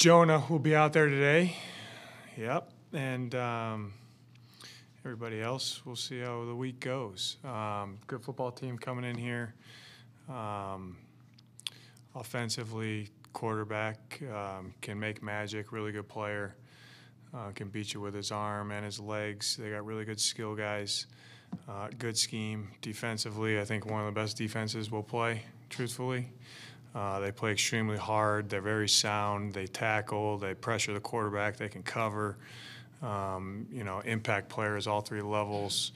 Jonah will be out there today. Yep, and um, everybody else, we'll see how the week goes. Um, good football team coming in here. Um, offensively, quarterback um, can make magic. Really good player. Uh, can beat you with his arm and his legs. They got really good skill guys. Uh, good scheme defensively. I think one of the best defenses we'll play. Truthfully, uh, they play extremely hard. They're very sound. They tackle. They pressure the quarterback. They can cover. Um, you know, impact players all three levels.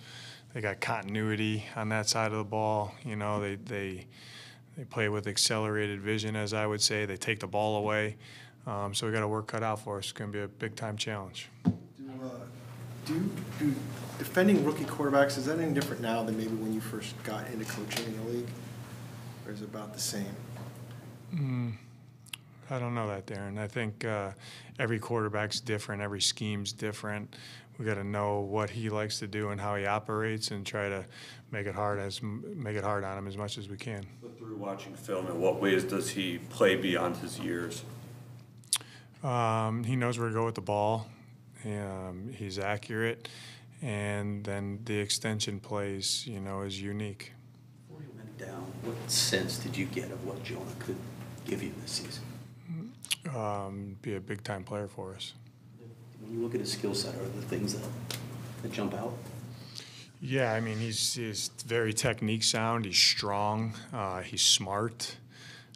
They got continuity on that side of the ball. You know, they they they play with accelerated vision, as I would say. They take the ball away. Um, so we got a work cut out for us. It's going to be a big time challenge. Do, uh, do, do defending rookie quarterbacks is that any different now than maybe when you first got into coaching in the league, or is it about the same? Mm, I don't know that, Darren. I think uh, every quarterback's different. Every scheme's different. We got to know what he likes to do and how he operates, and try to make it hard as make it hard on him as much as we can. But through watching film, in what ways does he play beyond his years? Um, he knows where to go with the ball. Um, he's accurate, and then the extension plays, you know, is unique. Before he went down, what sense did you get of what Jonah could give you this season? Um, be a big time player for us. When you look at his skill set, are the things that, that jump out? Yeah, I mean, he's, he's very technique sound. He's strong. Uh, he's smart.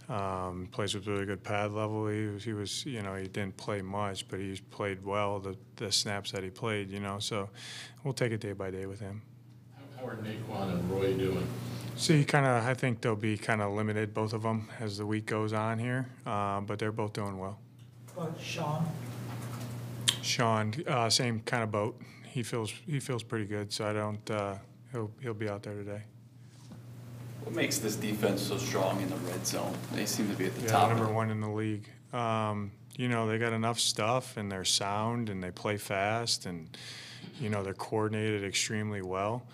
Um, plays with really good pad level. He was, he was, you know, he didn't play much, but he played well the, the snaps that he played, you know. So we'll take it day by day with him. How are Naquan and Roy doing? See, kind of, I think they'll be kind of limited, both of them, as the week goes on here. Um, but they're both doing well. But Sean, Sean, uh, same kind of boat. He feels he feels pretty good, so I don't. Uh, he'll he'll be out there today. What makes this defense so strong in the red zone? They seem to be at the Yeah, top. number one in the league. Um, you know, they got enough stuff and they're sound and they play fast and, you know, they're coordinated extremely well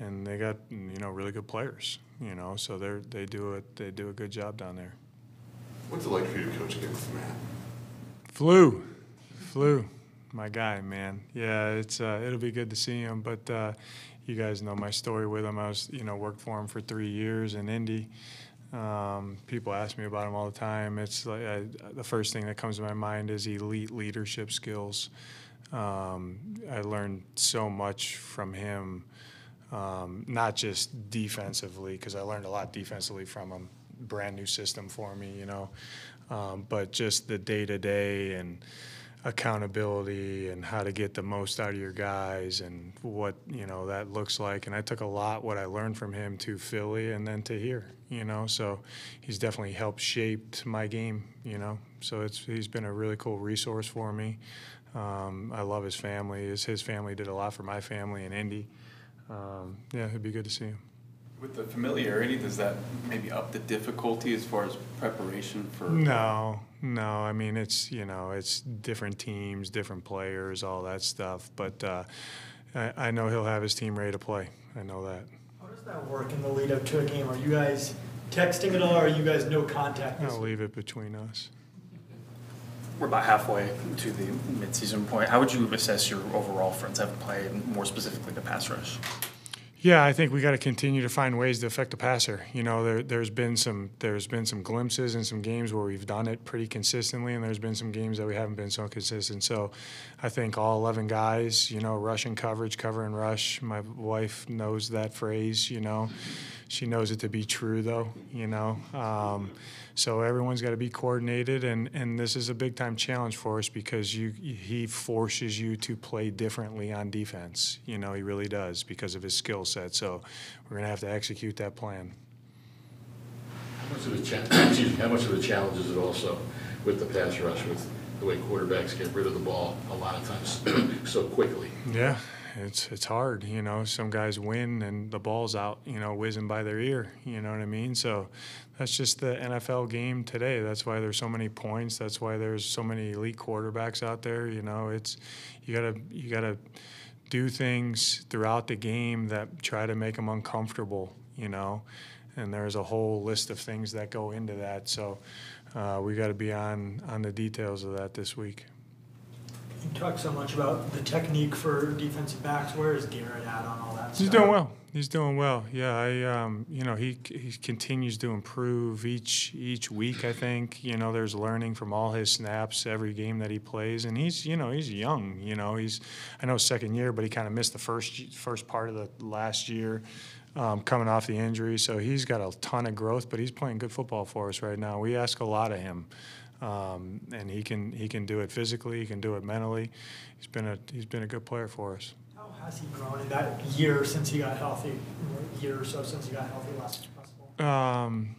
and they got, you know, really good players, you know, so they're, they do it, they do a good job down there. What's it like for you to coach against Matt? Flew, flew, my guy, man. Yeah, it's, uh, it'll be good to see him, but, uh, you guys know my story with him. I was, you know, worked for him for three years in Indy. Um, people ask me about him all the time. It's like I, the first thing that comes to my mind is elite leadership skills. Um, I learned so much from him, um, not just defensively, because I learned a lot defensively from him. Brand new system for me, you know, um, but just the day to day and accountability and how to get the most out of your guys and what you know that looks like. And i took a lot what i learned from him to philly and then to here you know? So he's definitely helped shape my game you know? So it's he's been a really cool resource for me. Um, i love his family. His, his family did a lot for my family in indy um, yeah it'd be good to see him With the familiarity, does that maybe up the difficulty as far as preparation for? No, no. I mean, it's you know, it's different teams, different players, all that stuff. But uh, I, I know he'll have his team ready to play. I know that. how does that work in the lead up to a game? Are you guys texting at all, or are you guys no contact? I'll leave it between us. We're about halfway to the midseason point. How would you assess your overall front seven play, and more specifically the pass rush? Yeah, I think we got to continue to find ways to affect the passer. You know, there, there's been some there's been some glimpses in some games where we've done it pretty consistently, and there's been some games that we haven't been so consistent. So, I think all 11 guys, you know, rushing coverage, cover and rush. My wife knows that phrase. You know, she knows it to be true though. You know, um, so everyone's got to be coordinated, and and this is a big time challenge for us because you he forces you to play differently on defense. You know, he really does because of his skill set. So we're gonna have to execute that plan. How much of a cha- excuse me, how much of a challenge is it also with the pass rush, with the way quarterbacks get rid of the ball a lot of times so quickly? Yeah, it's it's hard. You know, some guys win and the ball's out. You know, whizzing by their ear. You know what I mean? So that's just the NFL game today. That's why there's so many points. That's why there's so many elite quarterbacks out there. You know, it's you gotta you gotta do things throughout the game that try to make them uncomfortable. You know. And there's a whole list of things that go into that. So uh, we got to be on on the details of that this week. You talk so much about the technique for defensive backs. Where is Garrett at on all He's doing well. He's doing well. Yeah, I um, you know he he continues to improve each each week. I think you know there's learning from all his snaps every game that he plays, and he's you know he's young. You know he's I know second year, but he kind of missed the first first part of the last year. Um, coming off the injury, so he's got a ton of growth, but he's playing good football for us right now. We ask a lot of him, um, and he can he can do it physically, he can do it mentally. He's been a he's been a good player for us. Has he grown in that year since he got healthy? Year or so since he got healthy last possible. Um,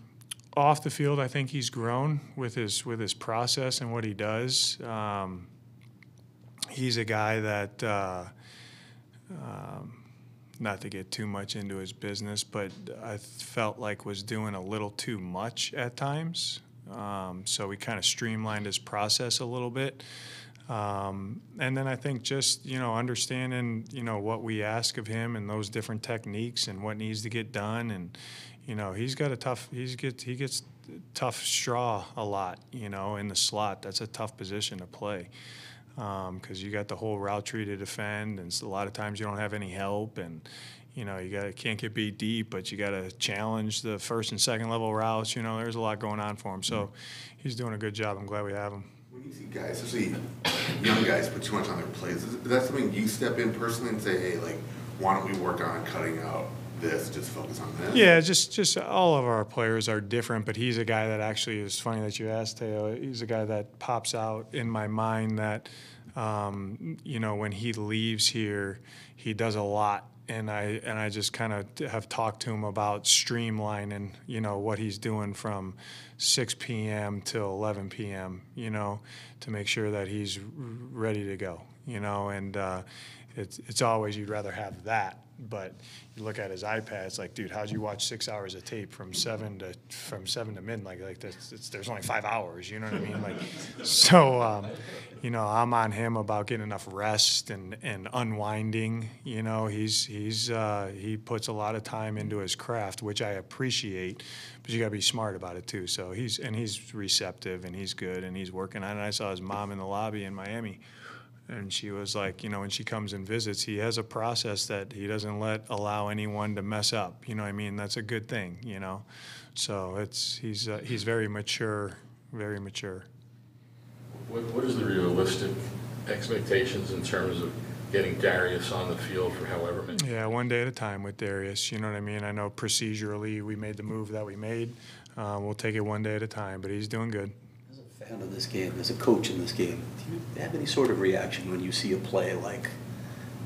off the field, I think he's grown with his with his process and what he does. Um, he's a guy that, uh, um, not to get too much into his business, but I felt like was doing a little too much at times. Um, so we kind of streamlined his process a little bit. Um, and then I think just you know understanding you know what we ask of him and those different techniques and what needs to get done. And you know he's got a tough he's get he gets tough straw a lot you know in the slot. That's a tough position to play because you got the whole route tree to defend. And a lot of times you don't have any help. And you know you got can't get beat deep but you got to challenge the first and second level routes. You know there's a lot going on for him. So he's doing a good job. I'm glad we have him. When you see guys, especially young guys, put too much on their plates, is that something you step in personally and say, hey, like, why don't we work on cutting out this, just focus on this? Yeah, just just all of our players are different, but he's a guy that actually is funny that you asked, Teo. He's a guy that pops out in my mind that, um, you know, when he leaves here, he does a lot. And I and I just kind of have talked to him about streamlining, you know, what he's doing from 6 p.m. till 11 p.m. You know, to make sure that he's ready to go. You know, and uh, it's it's always you'd rather have that, but you look at his iPad, it's like, dude, how'd you watch six hours of tape from seven to from seven to midnight? Like that's there's only five hours, you know what I mean? Like, so um, you know, I'm on him about getting enough rest and and unwinding. You know, he's he's uh, he puts a lot of time into his craft, which I appreciate, but you got to be smart about it too. So he's and he's receptive and he's good and he's working on it. I saw his mom in the lobby in Miami and she was like, you know, when she comes and visits, he has a process that he doesn't let allow anyone to mess up. You know, what I mean, that's a good thing. You know, so it's he's uh, he's very mature, very mature. What, what is the realistic expectations in terms of getting Darius on the field for however many? Yeah, one day at a time with Darius. You know what I mean? I know procedurally we made the move that we made. Uh, we'll take it one day at a time, but he's doing good. As a fan of this game, as a coach in this game, do you have any sort of reaction when you see a play like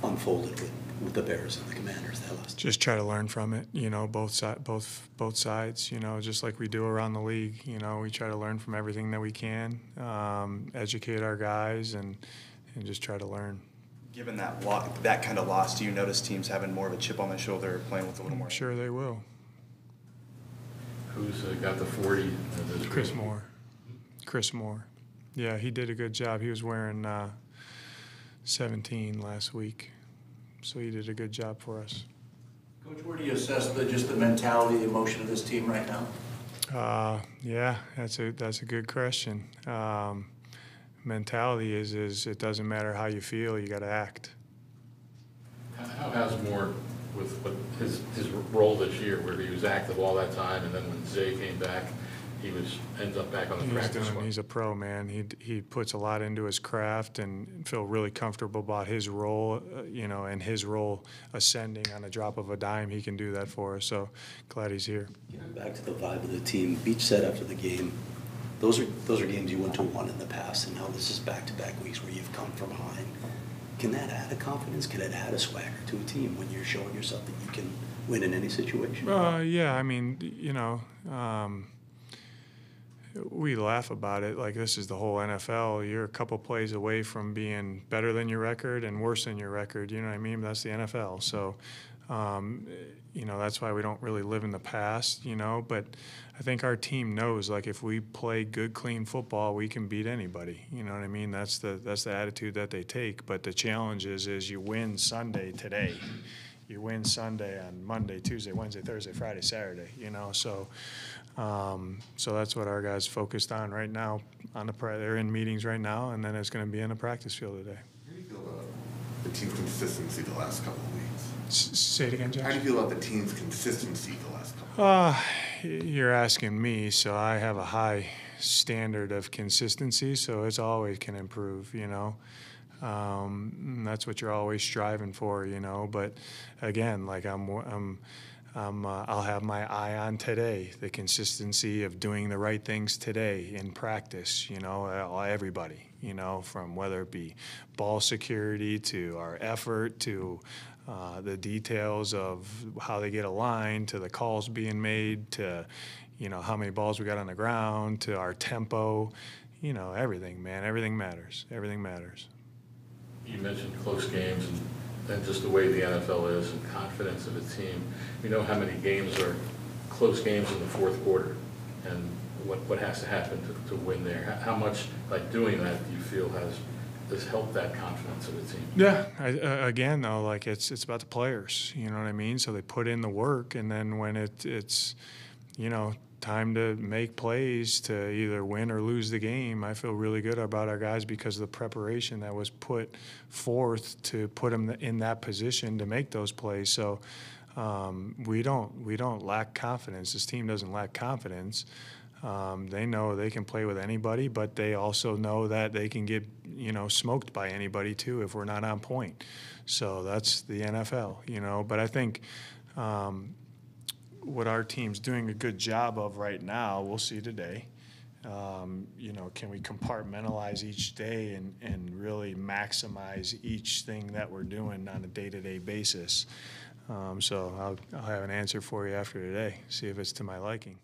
unfolded with, with the Bears and the Commanders that last? Just try to learn from it. You know, both side, both both sides. You know, just like we do around the league. You know, we try to learn from everything that we can, um, educate our guys, and and just try to learn. Given that lo- that kind of loss, do you notice teams having more of a chip on their shoulder, playing with a little more? Sure they will. Who's uh, got the 40? uh, Chris week? Moore. Chris Moore. Yeah, he did a good job. He was wearing uh, 17 last week, so he did a good job for us. Coach, where do you assess the, just the mentality, the emotion of this team right now? Uh, yeah, that's a that's a good question. Um, mentality is is it doesn't matter how you feel, you got to act. How how has Moore, with what his, his role this year, where he was active all that time, and then when Zay came back, he was, ends up back on the He's practice doing. squad? He's a pro man. He he puts a lot into his craft and feel really comfortable about his role. Uh, you know, and his role ascending on a drop of a dime. He can do that for us. So glad he's here. Getting back to the vibe of the team, Beach said after the game, those are, those are games you went to one in the past, and now this is back-to-back weeks where you've come from behind. Can that add a confidence? Can it add a swagger to a team when you're showing yourself that you can win in any situation? Uh, yeah, I mean, you know, um, we laugh about it like this is the whole NFL. You're a couple plays away from being better than your record and worse than your record. You know what I mean? That's the NFL. So, um, you know, that's why we don't really live in the past. You know, but I think our team knows like if we play good, clean football, we can beat anybody. You know what I mean? That's the that's the attitude that they take. But the challenge is is you win Sunday today you win Sunday on Monday, Tuesday, Wednesday, Thursday, Friday, Saturday, you know, so, um, so that's what our guys focused on right now on the, pra- they're in meetings right now, and then it's gonna be in the practice field today. How do you feel about the team's consistency the last couple of weeks? S- Say it again, Josh? How do you feel about the team's consistency the last couple? of Uh, you're asking me, so I have a high standard of consistency, so it's always can improve, you know. Um, that's what you're always striving for, you know. But again, like I'm, I'm, I'm uh, I'll have my eye on today, the consistency of doing the right things today in practice, you know, everybody, you know, from whether it be ball security to our effort to uh, the details of how they get aligned to the calls being made to, you know, how many balls we got on the ground to our tempo, you know, everything, man, everything matters. Everything matters. You mentioned close games and, and just the way the NFL is and confidence of a team. We know how many games are close games in the fourth quarter and what, what has to happen to, to win there. How, much, like doing that, do you feel has, has helped that confidence of the team? Yeah, I, uh, again though, like it's it's about the players. You know what I mean? So they put in the work, and then when it it's, you know, time to make plays to either win or lose the game, I feel really good about our guys because of the preparation that was put forth to put them in that position to make those plays. So. Um, we don't we don't lack confidence. This team doesn't lack confidence. Um, they know they can play with anybody, but they also know that they can get you know smoked by anybody too if we're not on point. So that's the NFL, you know. But I think um, what our team's doing a good job of right now, we'll see today. Um, you know, can we compartmentalize each day and, and really maximize each thing that we're doing on a day-to-day basis? Um, so I'll, I'll have an answer for you after today. See if it's to my liking.